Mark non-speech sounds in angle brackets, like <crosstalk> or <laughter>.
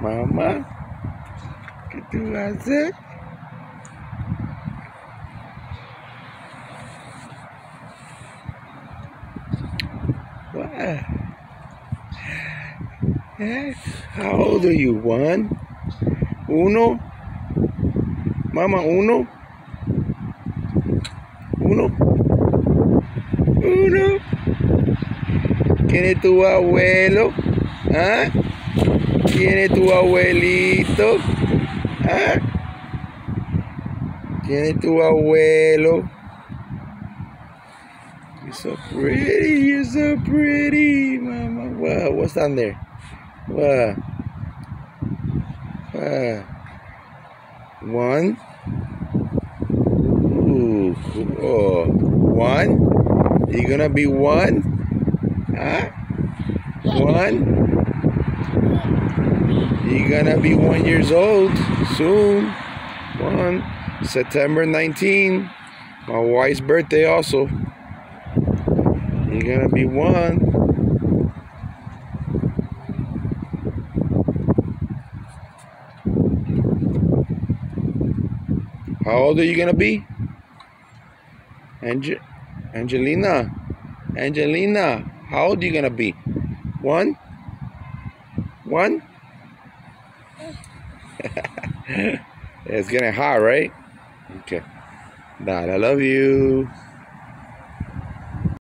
Mamá, ¿qué tú haces? What? Eh, How old are you? One? Uno? Mama, uno? Uno? Uno? ¿Quién es tu abuelo? ¿Ah? ¿Quién es tu abuelito? ¿Ah? ¿Quién es tu abuelo? You're so pretty, you're so pretty, mama. Wow, what's down there? What? What? One? Ooh, cool. One? You gonna be one? Huh? One? You gonna be one years old soon. One. September 19. My wife's birthday also. You're gonna be one. How old are you gonna be? Ange- Angelina. Angelina. How old are you gonna be? One? One? <laughs> it's getting hot, right? Okay. Dad, I love you.